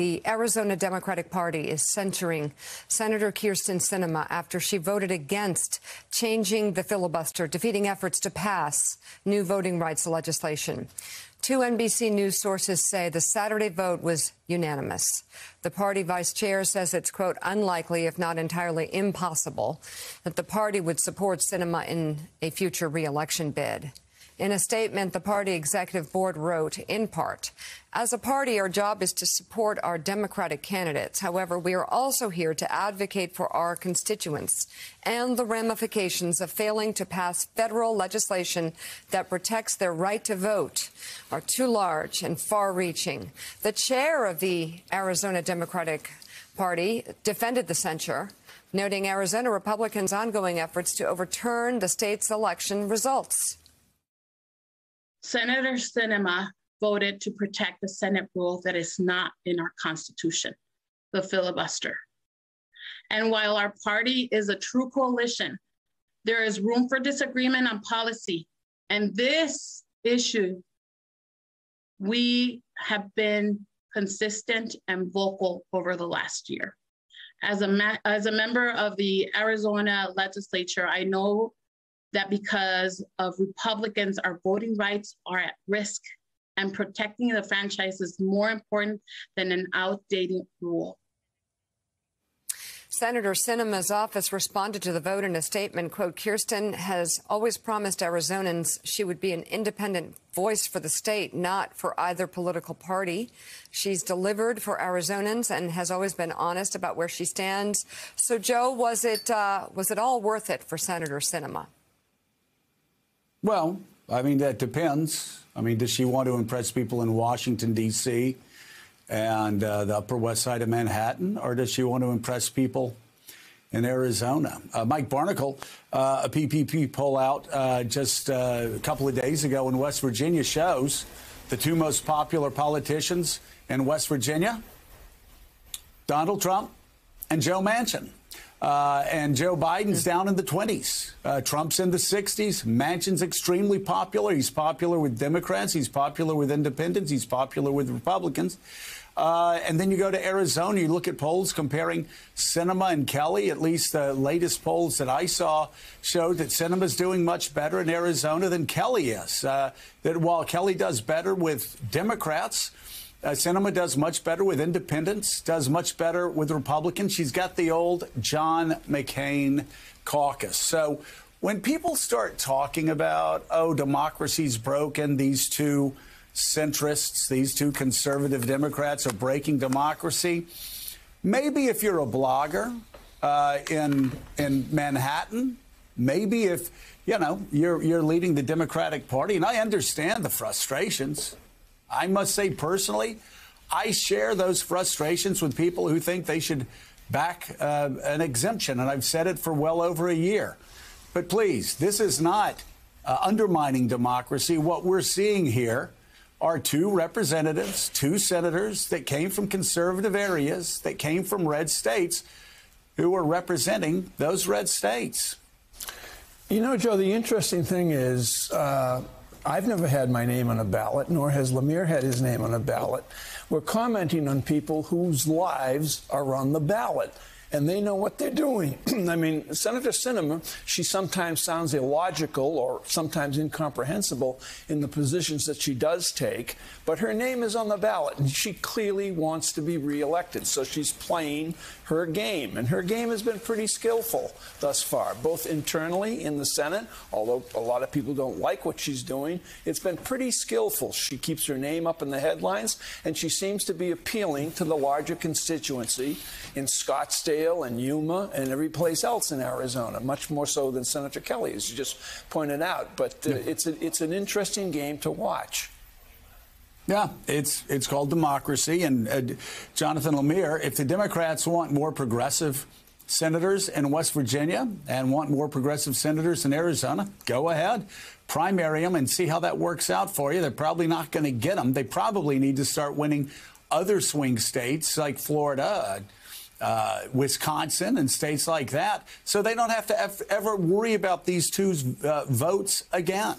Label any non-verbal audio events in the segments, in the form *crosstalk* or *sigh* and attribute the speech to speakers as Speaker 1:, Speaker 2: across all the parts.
Speaker 1: the Arizona Democratic Party is censuring Senator Kyrsten Sinema after she voted against changing the filibuster, defeating efforts to pass new voting rights legislation. Two NBC News sources say the Saturday vote was unanimous. The party vice chair says it's, quote, unlikely, if not entirely impossible, that the party would support Sinema in a future reelection bid. In a statement, the party executive board wrote, in part, as a party, our job is to support our Democratic candidates. However, we are also here to advocate for our constituents and the ramifications of failing to pass federal legislation that protects their right to vote are too large and far reaching. The chair of the Arizona Democratic Party defended the censure, noting Arizona Republicans' ongoing efforts to overturn the state's election results.
Speaker 2: Senator Sinema voted to protect the Senate rule that is not in our Constitution, the filibuster. And while our party is a true coalition, there is room for disagreement on policy. And this issue, we have been consistent and vocal over the last year. As a, as a member of the Arizona legislature, I know that because of Republicans, our voting rights are at risk and protecting the franchise is more important than an outdated rule.
Speaker 1: Senator Sinema's office responded to the vote in a statement, quote, Kyrsten has always promised Arizonans she would be an independent voice for the state, not for either political party. She's delivered for Arizonans and has always been honest about where she stands. So, Joe, was it, uh, was it all worth it for Senator Sinema?
Speaker 3: Well, I mean, that depends. I mean, does she want to impress people in Washington, D.C. and uh, the Upper West Side of Manhattan, or does she want to impress people in Arizona? Uh, Mike Barnicle, uh, a PPP poll out uh, just uh, a couple of days ago in West Virginia shows the two most popular politicians in West Virginia Donald Trump and Joe Manchin. Uh, and Joe Biden's down in the 20s. Uh, Trump's in the 60s. Manchin's extremely popular. He's popular with Democrats. He's popular with independents. He's popular with Republicans. Uh, and then you go to Arizona, you look at polls comparing Sinema and Kelly. At least the latest polls that I saw showed that Sinema's doing much better in Arizona than Kelly is. Uh, that while Kelly does better with Democrats, uh, Sinema does much better with independents, does much better with Republicans. She's got the old John McCain caucus. So when people start talking about, oh, democracy's broken, these two centrists, these two conservative Democrats are breaking democracy, maybe if you're a blogger uh, in, in Manhattan, maybe if, you know, you're, you're leading the Democratic Party, and I understand the frustrations. I must say personally, I share those frustrations with people who think they should back uh, an exemption, and I've said it for well over a year. But please, this is not uh, undermining democracy. What we're seeing here are two representatives, two senators that came from conservative areas, that came from red states, who are representing those red states.
Speaker 4: You know, Joe, the interesting thing is. Uh I've never had my name on a ballot, nor has Lemire had his name on a ballot. We're commenting on people whose lives are on the ballot and they know what they're doing. *clears throat* I mean, Senator Sinema, she sometimes sounds illogical or sometimes incomprehensible in the positions that she does take, but her name is on the ballot and she clearly wants to be reelected. So she's playing her game, and her game has been pretty skillful thus far, both internally in the Senate, although a lot of people don't like what she's doing. It's been pretty skillful. She keeps her name up in the headlines, and she seems to be appealing to the larger constituency in Scottsdale and Yuma and every place else in Arizona, much more so than Senator Kelly, as you just pointed out. But uh, yeah. it's, a, it's an interesting game to watch.
Speaker 3: Yeah, it's it's called democracy. And uh, Jonathan Lemire, if the Democrats want more progressive senators in West Virginia and want more progressive senators in Arizona, go ahead, primary them and see how that works out for you. They're probably not going to get them. They probably need to start winning other swing states like Florida, uh, Wisconsin and states like that, so they don't have to ever worry about these two uh, votes again.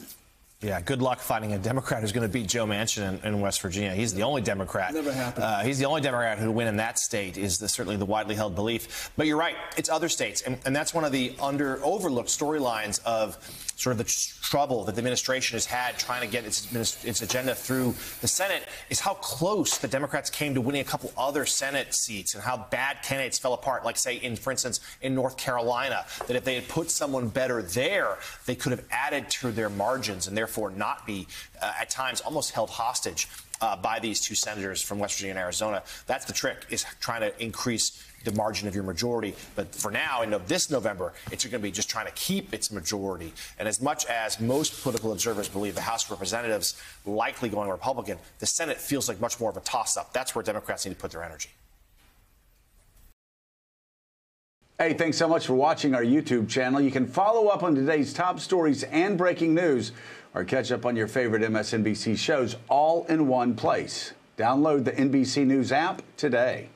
Speaker 5: Yeah, good luck finding a Democrat who's going to beat Joe Manchin in, in West Virginia. He's the only Democrat.
Speaker 4: Never happened.
Speaker 5: Uh, he's the only Democrat who win in that state. Is the, certainly the widely held belief. But you're right. It's other states, and, and that's one of the under overlooked storylines of sort of the tr- trouble that the administration has had trying to get its, its agenda through the Senate is how close the Democrats came to winning a couple other Senate seats and how bad candidates fell apart. Like say in, for instance, in North Carolina, that if they had put someone better there, they could have added to their margins and therefore not be uh, at times almost held hostage uh, by these two senators from West Virginia and Arizona. That's the trick, is trying to increase the margin of your majority. But for now, in this November, it's going to be just trying to keep its majority. And as much as most political observers believe the House of Representatives likely going Republican, the Senate feels like much more of a toss up. That's where Democrats need to put their energy.
Speaker 3: Hey, thanks so much for watching our YouTube channel. You can follow up on today's top stories and breaking news or catch up on your favorite MSNBC shows all in one place. Download the NBC News app today.